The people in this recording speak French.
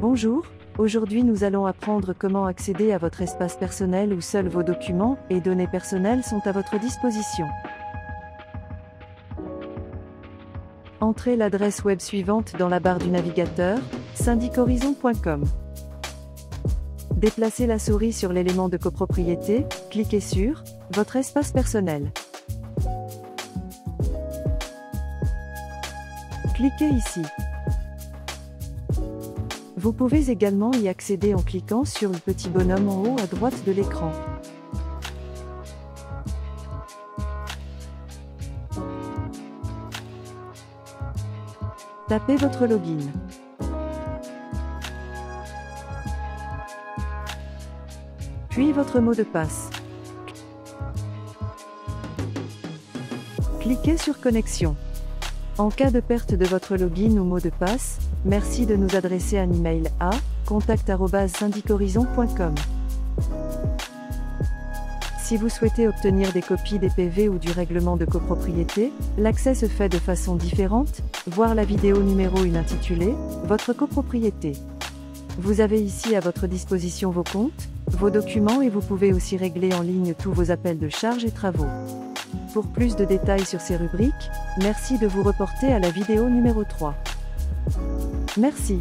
Bonjour, aujourd'hui nous allons apprendre comment accéder à votre espace personnel où seuls vos documents et données personnelles sont à votre disposition. Entrez l'adresse web suivante dans la barre du navigateur, syndichorizon.com. Déplacez la souris sur l'élément de copropriété, cliquez sur Votre espace personnel. Cliquez ici. Vous pouvez également y accéder en cliquant sur le petit bonhomme en haut à droite de l'écran. Tapez votre login. Puis votre mot de passe. Cliquez sur Connexion. En cas de perte de votre login ou mot de passe, merci de nous adresser un email à contact@syndichorizon.com. Si vous souhaitez obtenir des copies des PV ou du règlement de copropriété, l'accès se fait de façon différente, voir la vidéo numéro 1 intitulée Votre copropriété. Vous avez ici à votre disposition vos comptes, vos documents et vous pouvez aussi régler en ligne tous vos appels de charges et travaux. Pour plus de détails sur ces rubriques, merci de vous reporter à la vidéo numéro 3. Merci.